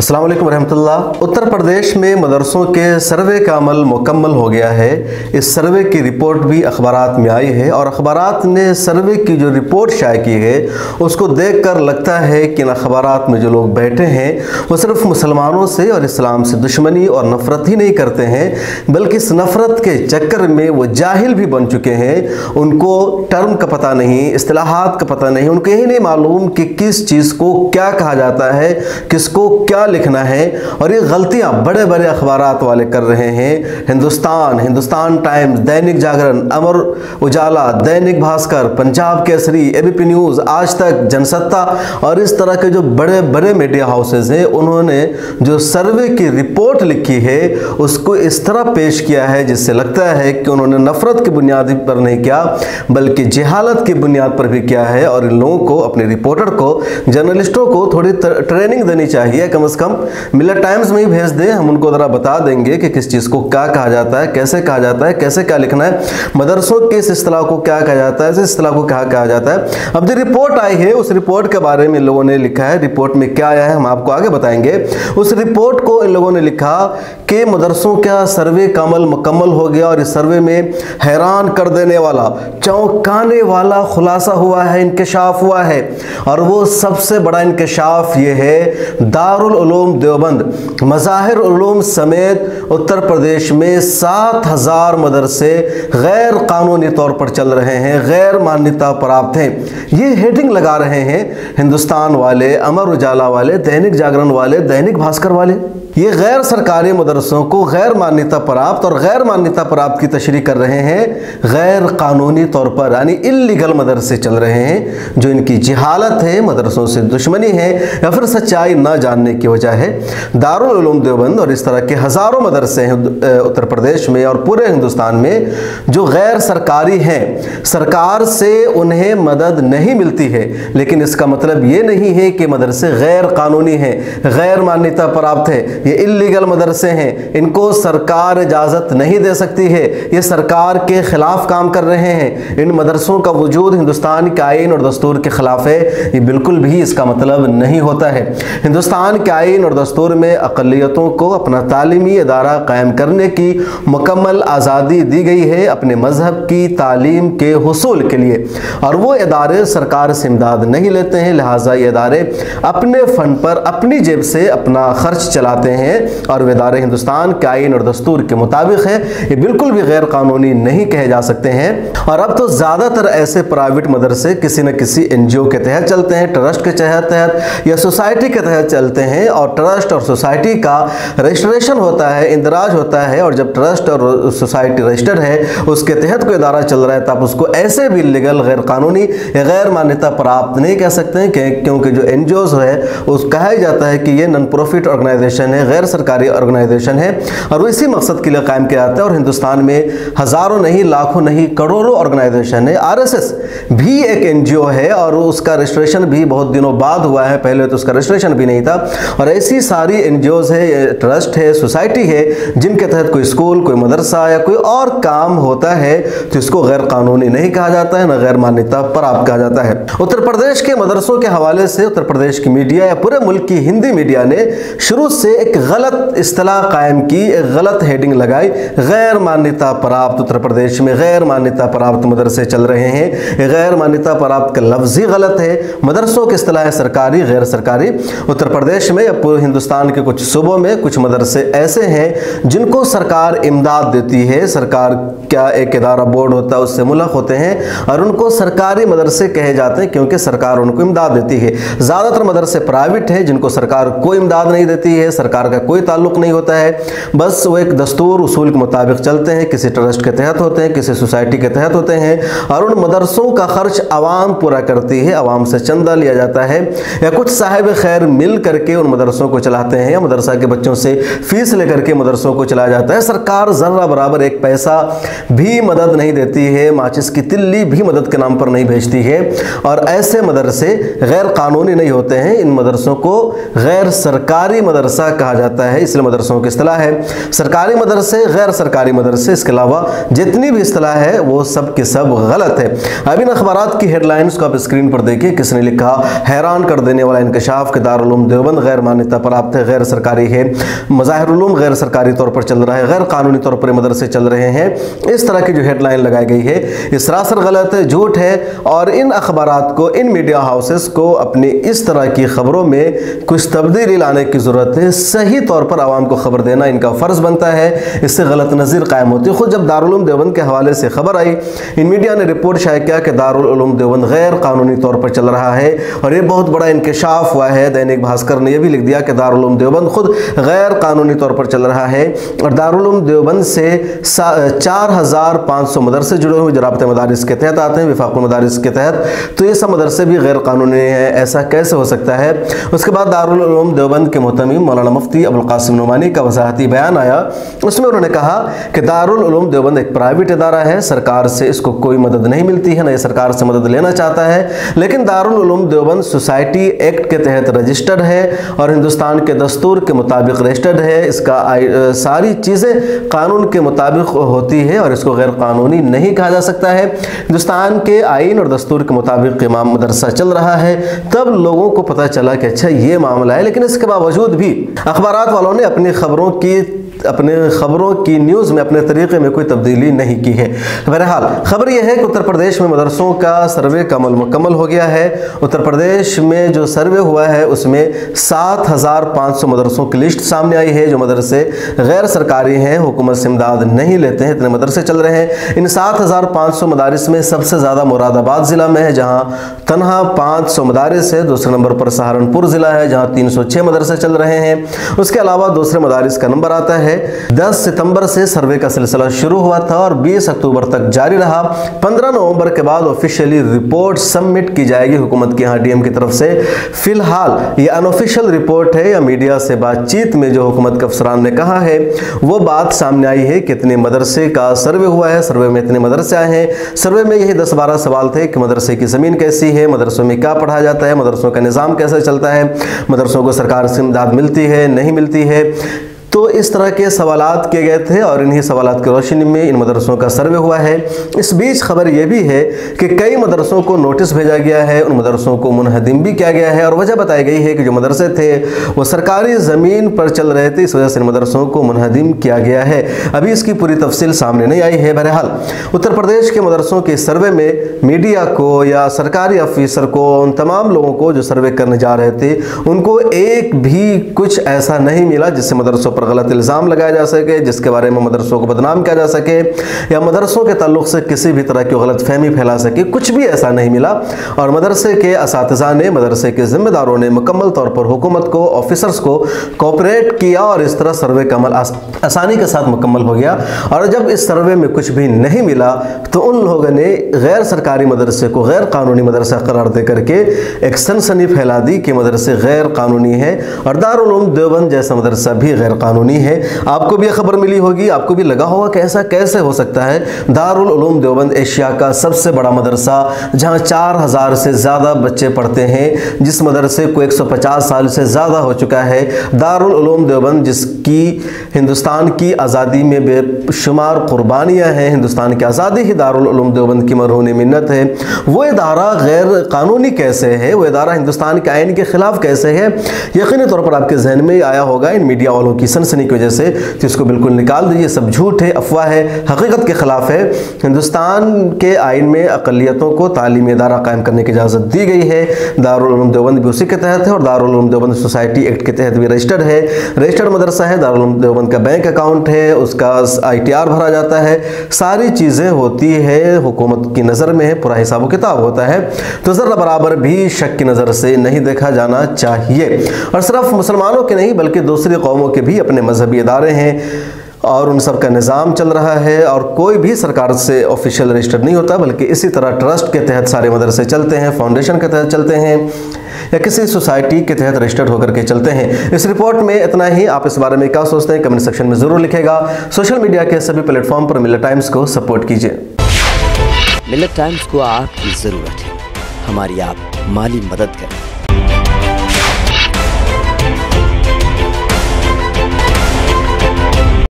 अस्सलाम वालेकुम रहमतुल्लाह उत्तर प्रदेश में मदरसों के सर्वे का अमल मुकम्मल हो गया है। इस सर्वे की रिपोर्ट भी अखबार में आई है और अखबार ने सर्वे की जो रिपोर्ट शाये की है, उसको देख कर लगता है कि इन अखबारात में जो लोग बैठे हैं, वो सिर्फ़ मुसलमानों से और इस्लाम से दुश्मनी और नफ़रत ही नहीं करते हैं, बल्कि इस नफ़रत के चक्कर में वो जाहिल भी बन चुके हैं। उनको टर्म का पता नहीं असलाहत का पता नहीं, उनको यही नहीं मालूम कि किस चीज़ को क्या कहा जाता है, किसको क्या लिखना है और ये गलतियाँ बड़े बड़े अखबार वाले कर रहे हैं। Hindustan Hindustan times, Dainik Jagran, Amar Ujala, Dainik Bhaskar, Punjab Kesari, ABP news, Aaj Tak Jansatta और इस तरह के जो बड़े बड़े मीडिया हाउसेज हैं, उन्होंने जो सर्वे की रिपोर्ट लिखी है, उसको इस तरह पेश किया है, जिससे लगता है कि उन्होंने नफरत की बुनियाद पर नहीं किया, बल्कि जहालत की बुनियाद पर भी किया है और इन लोगों को, अपने रिपोर्टर को, जर्नलिस्टों को थोड़ी ट्रेनिंग देनी चाहिए। कम अज़ कम। मिलर टाइम्स में ही भेज दें, हम उनको ज़रा बता देंगे कि किस चीज़ को क्या कहा जाता है, कैसे कहा जाता है, कैसे क्या लिखना है। मदरसों के इस असलाह को क्या कहा जाता है, इस असलाह को क्या कहा जाता है। अब जो रिपोर्ट आई है, उस रिपोर्ट के बारे में लोगों ने लिखा है। रिपोर्ट में क्या आया है, हम आपको आगे बताएँगे। उस रिपोर्ट को इन लोगों ने लिखा कि मदरसों का सर्वे का अमल मुकम्मल हो गया और इस सर्वे में हैरान कर देने वाला, चौंकाने वाला खुलासा हुआ है इंकशाफ हुआ है। और वो सबसे बड़ा इंकशाफ ये है, दारुल उलूम देवबंद। मज़ाहिर समेत उत्तर प्रदेश में सात हज़ार मदरसे गैर कानूनी तौर पर चल रहे हैं, गैर मान्यता प्राप्त हैं। ये हेडिंग लगा रहे हैं हिंदुस्तान वाले, अमर उजाला वाले, दैनिक जागरण वाले, दैनिक भास्कर वाले। ये गैर सरकारी मदरसों को गैर मान्यता प्राप्त और गैर मान्यता प्राप्त की तशरी कर रहे हैं, गैर कानूनी तौर पर, यानी इलीगल मदरसे चल रहे हैं, जो इनकी जहालत है, मदरसों से दुश्मनी है, या फिर सच्चाई न जानने की वजह है। दारुल उलूम देवबंद और इस तरह के हज़ारों मदरसे हैं उत्तर प्रदेश में और पूरे हिंदुस्तान में, जो गैर सरकारी हैं। सरकार से उन्हें मदद नहीं मिलती है, लेकिन इसका मतलब ये नहीं है कि मदरसे गैर कानूनी हैं, गैर मान्यता प्राप्त है। ये इलीगल मदरसे हैं, इनको सरकार इजाज़त नहीं दे सकती है। ये सरकार के ख़िलाफ़ काम कर रहे हैं। इन मदरसों का वजूद हिंदुस्तान के आइन और दस्तूर के ख़िलाफ़ है। ये बिल्कुल भी इसका मतलब नहीं होता है। हिंदुस्तान के आइन और दस्तूर में अकलीतों को अपना तालीमी अदारा कायम करने की मुकम्मल आज़ादी दी गई है अपने मज़हब की तालीम के हसूल के लिए। और वो इदारे सरकार से इमदाद नहीं लेते हैं, लिहाजा ये इदारे अपने फ़ंड पर अपनी जेब से अपना खर्च चलाते हैं। और वे इदारे हिंदुस्तान के आइन और दस्तूर के मुताबिक है, ये बिल्कुल भी गैर कानूनी नहीं कहे जा सकते हैं। और अब तो ज़्यादातर ऐसे प्राइवेट मदरसे किसी न किसी एन जी ओ के तहत चलते हैं, ट्रस्ट के तहत या सोसाइटी के तहत चलते हैं और ट्रस्ट और सोसाइटी का रजिस्ट्रेशन होता है, इंदराज होता है और जब ट्रस्ट और सोसाइटी रजिस्टर्ड है, उसके तहत कोई इदारा चल रहा है, तब उसको ऐसे भी लीगल गैर कानूनी या गैर मान्यता प्राप्त नहीं कह सकते हैं क्योंकि जो एन है, उस कहा जाता है कि ये नॉन प्रॉफिट ऑर्गेनाइजेशन है गैर सरकारी ऑर्गेनाइजेशन है, और इसी मकसद के लिए कायम किया जाता है और हिंदुस्तान में हज़ारों नहीं, लाखों नहीं, करोड़ों ऑर्गेनाइजेशन है। आरएसएस भी एक एनजीओ है और उसका रजिस्ट्रेशन भी बहुत दिनों बाद हुआ है, पहले तो उसका रजिस्ट्रेशन भी नहीं था और ऐसी सारी एन है ट्रस्ट है सोसाइटी है, जिनके तहत कोई स्कूल कोई मदरसा या कोई और काम होता है तो इसको गैर कानूनी नहीं कहा जाता है, ना गैर मान्यता प्राप्त कहा जाता है। उत्तर प्रदेश के मदरसों के हवाले से उत्तर प्रदेश की मीडिया या पूरे मुल्क की हिंदी मीडिया ने शुरू से एक गलत असलाह कायम की, एक गलत हेडिंग लगाई। गैर मान्यता प्राप्त उत्तर प्रदेश में गैर मान्यता प्राप्त मदरसे चल रहे हैं। गैर मान्यता प्राप्त का लफ्ज़ ही गलत है। मदरसों की असलाह सरकारी, गैर सरकारी। उत्तर प्रदेश में या पूरे हिंदुस्तान के कुछ सूबों में कुछ मदरसे ऐसे हैं जिनको सरकार इमदाद देती है। सरकार क्या एक इदारा बोर्ड होता है, उससे मुलक होते हैं और उनको सरकारी मदरसे कहे जाते हैं क्योंकि सरकार उनको इमदाद देती है। ज़्यादातर मदरसे प्राइवेट है जिनको सरकार कोई इमदाद नहीं देती है, सरकार का कोई ताल्लुक नहीं होता है। बस वो एक दस्तूर उसूल के मुताबिक चलते हैं, किसी ट्रस्ट के तहत होते हैं, किसी सोसाइटी के तहत होते हैं और उन मदरसों का खर्च आवाम पूरा करती है। आवाम से चंदा लिया जाता है या कुछ साहिब खैर मिल करके उन मदरसों को चलाते हैं या मदरसा के बच्चों से फ़ीस लेकर के मदरसों को चलाया जाता है। सरकार ज़र्रा बराबर एक पैसा भी मदद नहीं देती है, माचिस की तिल्ली भी मदद के नाम पर नहीं भेजती है और ऐसे मदरसे गैर कानूनी नहीं होते हैं। इन मदरसों को गैर सरकारी मदरसा कहा जाता है, इसलिए मदरसों की असलाह है। सरकारी मदरसे गैर सरकारी मदरसे, इसके अलावा जितनी भी असलाह है, वो सब के सब गलत है। अब इन अखबार की हेडलाइंस को आप स्क्रीन पर देखिए, किसने लिखा, हैरान कर देने वाला इंकशाफ के दारुल देवबंद, गैर मान्यता प्राप्त है, गैर सरकारी है। मज़ाहरुलूम गैर सरकारी तौर पर चल रहा है, गैर कानूनी तौर पर मदरसे चल रहे हैं। इस तरह की जो हेडलाइन लगाई गई है ये सरासर गलत है झूठ है और इन अखबार को, इन मीडिया हाउसेस को अपनी इस तरह की खबरों में कुछ तब्दीली लाने की ज़रूरत है। सही तौर पर आवाम को खबर देना इनका फ़र्ज़ बनता है। इससे गलत नज़ीर कायम होती है। खुद जब दारुल देवबंद के हवाले से खबर आई, इन मीडिया ने रिपोर्ट शाये किया कि दारुल देवबंद गैर कानूनी तौर पर चल रहा है और ये बहुत बड़ा इंकशाफ हुआ है। दैनिक भास्कर ने यह लिख दिया कि दारुल देवबंद खुद गैर कानूनी तौर पर चल रहा है और दारुल देवबंद से चार हज़ार पाँच सौ मदरसे जुड़े हुए जो रबत मदारस के तहत आते हैं, विफाकुल मदारस के तहत। तो ये सब मदरसे भी गैर कानूनी है, ऐसा कैसे हो सकता है? उसके बाद दारुल देवबंद के मोहतमी मौलाना मुफ्ती अबुलकासिम नुमानी का वजाहती बयान आया। उसमें उन्होंने कहा कि दारुल देवबंद एक प्राइवेट इदारा है, सरकार से इसको कोई मदद नहीं मिलती है, ना ये सरकार से मदद लेना चाहता है। लेकिन दारुल देवबंद सोसाइटी एक्ट के तहत रजिस्टर्ड है और हिंदुस्तान के दस्तूर के मुताबिक रजिस्टर्ड है। इसका सारी चीज़ें कानून के मुताबिक होती है और इसको गैर कानूनी नहीं कहा जा सकता है। हिंदुस्तान के आइन और दस्तूर के मुताबिक इमाम मदरसा चल रहा है। तब लोगों को पता चला कि अच्छा ये मामला है, लेकिन इसके बावजूद भी अखबार वालों ने अपनी खबरों की अपने ख़बरों की न्यूज़ में, अपने तरीके में कोई तब्दीली नहीं की है। बहरहाल, खबर यह है कि उत्तर प्रदेश में मदरसों का सर्वे का अमल मुकम्मल हो गया है। उत्तर प्रदेश में जो सर्वे हुआ है, उसमें सात हज़ार पाँच सौ मदरसों की लिस्ट सामने आई है। जो मदरसे गैर सरकारी हैं हुकूमत से इमदाद नहीं लेते हैं, इतने मदरसे चल रहे हैं। इन सात हज़ार पाँच सौ मदारस में सबसे ज़्यादा मुरादाबाद ज़िला में है, जहाँ तनहा पाँच सौ मदारस है। दूसरे नंबर पर सहारनपुर ज़िला है, जहाँ तीन सौ छः मदरसे चल रहे हैं। उसके अलावा दूसरे मदारस का नंबर आता है है। 10 सितंबर से सर्वे का सिलसिला शुरू हुआ था और 20 अक्टूबर तक जारी रहा। 15 नवंबर के बाद ऑफिशियली रिपोर्ट सबमिट की जाएगी हुकूमत की। यहाँ डीएम की तरफ़ से। फ़िलहाल ये अनऑफिशियल रिपोर्ट है। या मीडिया से बातचीत में जो हुकूमत के अफसरान ने कहा है, वो बात सामने आई है कितने मदरसे का सर्वे हुआ है। सर्वे में इतने मदरसे आए हैं। सर्वे में यही दस बारह सवाल थे कि मदरसे की ज़मीन कैसी है, मदरसों में क्या पढ़ाया जाता है, मदरसों का निज़ाम कैसे चलता है, मदरसों को सरकार से इमदाद मिलती है, नहीं मिलती है। तो इस तरह के सवाल किए गए थे और इन्हीं सवाल की रोशनी में इन मदरसों का सर्वे हुआ है। इस बीच खबर यह भी है कि कई मदरसों को नोटिस भेजा गया है, उन मदरसों को मुनहदिम भी किया गया है और वजह बताई गई है कि जो मदरसे थे, वो सरकारी ज़मीन पर चल रहे थे, इस वजह से इन मदरसों को मुनहदिम किया गया है। अभी इसकी पूरी तफसील सामने नहीं आई है बहरहाल। उत्तर प्रदेश के मदरसों के सर्वे में मीडिया को या सरकारी अफीसर को, उन तमाम लोगों को जो सर्वे करने जा रहे थे, उनको एक भी कुछ ऐसा नहीं मिला जिससे मदरसों पर गलत इल्ज़ाम लगाया जा सके, जिसके बारे में मदरसों को बदनाम किया जा सके, या मदरसों के ताल्लुक से किसी भी तरह की गलत फहमी फैला सके, कुछ भी ऐसा नहीं मिला। और मदरसे के इस ने, मदरसे के ज़िम्मेदारों ने मुकम्मल तौर पर हुकूमत को, ऑफिसर्स को कोऑपरेट किया और इस तरह सर्वे का अमल आसानी के साथ मुकम्मल हो गया। और जब इस सर्वे में कुछ भी नहीं मिला तो उन लोगों ने गैर सरकारी मदरसे को गैर कानूनी मदरसा करार दे करके एक सनसनी फैला दी कि मदरसे गैर कानूनी है। और दारुल देवबंद जैसा मदरसा भी गैर कानूनी है। आपको भी खबर मिली होगी, आपको भी लगा होगा कि ऐसा कैसे हो सकता है। दारुल देवबंद एशिया का सबसे बड़ा मदरसा, जहाँ चार हज़ार से ज़्यादा बच्चे पढ़ते हैं, जिस मदरसे को 150 साल से ज़्यादा हो चुका है। दारुल देवबंद, जिसकी हिंदुस्तान की आज़ादी में बेशुमार कुर्बानियाँ हैं, हिंदुस्तान की आज़ादी ही दारुल देवबंद की मरहून मिन्नत है। वो इदारा गैर कानूनी कैसे है? वो इदारा हिंदुस्तान के आइन के ख़िलाफ़ कैसे है? यकीनी तौर पर आपके जहन में आया होगा इन मीडिया वालों की सनसनी की वजह से तो इसको बिल्कुल निकाल दीजिए। सब झूठ है, अफवाह है, हकीकत के ख़िलाफ़ है। हिंदुस्तान के आइन में अकलीतों को तालीमी इदारा कायम करने की इजाज़त दी गई है। दारुल देवबंद भी उसी के तहत है और दारुल देवबंद सोसाइटी एक्ट के तहत भी रजिस्टर्ड है। रजिस्टर्ड मदरसा है, दारुल देवबंद का बैंक अकाउंट है, उसका आईटीआर भरा जाता है। सारी चीज़ें होती है, हुकूमत की नज़र में है, पूरा हिसाब किताब होता है। तो ज़रा बराबर भी शक की नज़र से नहीं देखा जाना चाहिए। और सिर्फ़ मुसलमानों के नहीं, बल्कि दूसरी कौमों के भी अपने मजहबी इदारे हैं और उन सब का निज़ाम चल रहा है और कोई भी सरकार से ऑफिशियल रजिस्टर्ड नहीं होता, बल्कि इसी तरह ट्रस्ट के तहत सारे मदरसे चलते हैं, फाउंडेशन के तहत चलते हैं, या किसी सोसाइटी के तहत रजिस्टर्ड होकर के चलते हैं। इस रिपोर्ट में इतना ही। आप इस बारे में क्या सोचते हैं, कमेंट सेक्शन में ज़रूर लिखेगा। सोशल मीडिया के सभी प्लेटफॉर्म पर मिलत टाइम्स को सपोर्ट कीजिए। मिलत टाइम्स को आपकी ज़रूरत है। हमारी आप माली मदद करें।